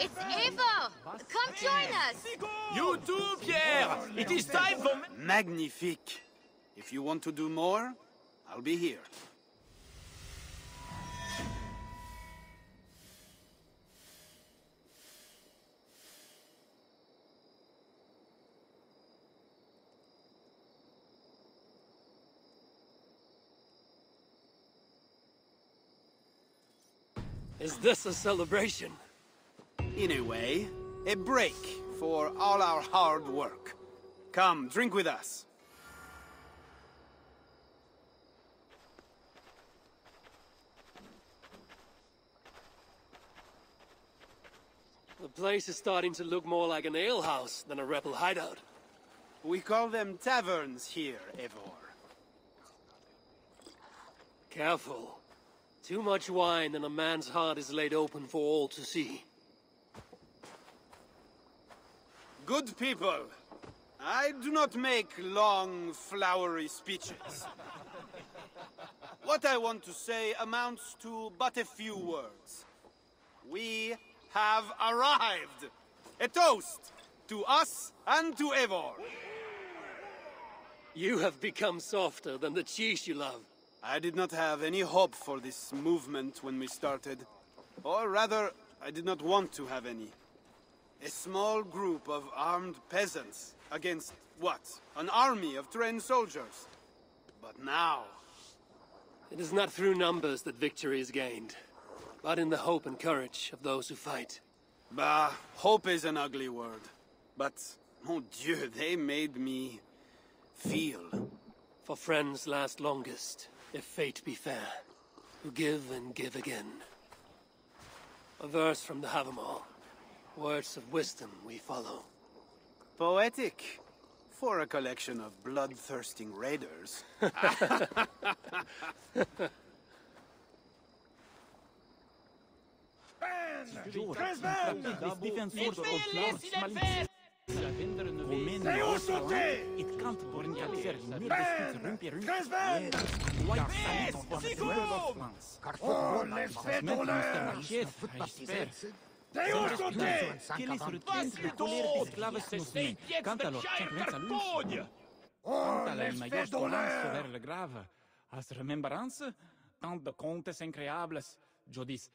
It's Eivor! Come join us! You too, Pierre! It is time for... Magnifique. If you want to do more, I'll be here. Is this a celebration? In a way, a break for all our hard work. Come, drink with us. The place is starting to look more like an alehouse than a rebel hideout. We call them taverns here, Eivor. Careful. Too much wine and a man's heart is laid open for all to see. Good people, I do not make long, flowery speeches. what I want to say amounts to but a few words. We have arrived! A toast to us and to Eivor. You have become softer than the cheese you love. I did not have any hope for this movement when we started. Or rather, I did not want to have any. A small group of armed peasants against, what? An army of trained soldiers. But now... It is not through numbers that victory is gained, but in the hope and courage of those who fight. Bah, hope is an ugly word. But, mon dieu, they made me... feel. For friends last longest, if fate be fair, who give and give again. A verse from the Havamal. Words of wisdom we follow. Poetic. For a collection of bloodthirsting raiders. It can't brutaliser meer de rumpje rumpje. White sand van de Flans. Les Met chef, j'espère. Quel est le temps de colère d'esclaves snusmi? Quant à leur Was los? Versteht jetzt der Scheirkarkonie! Cântalo em maiúsculo sobre grave. As remembranças? Tant de incríveis, Jodis.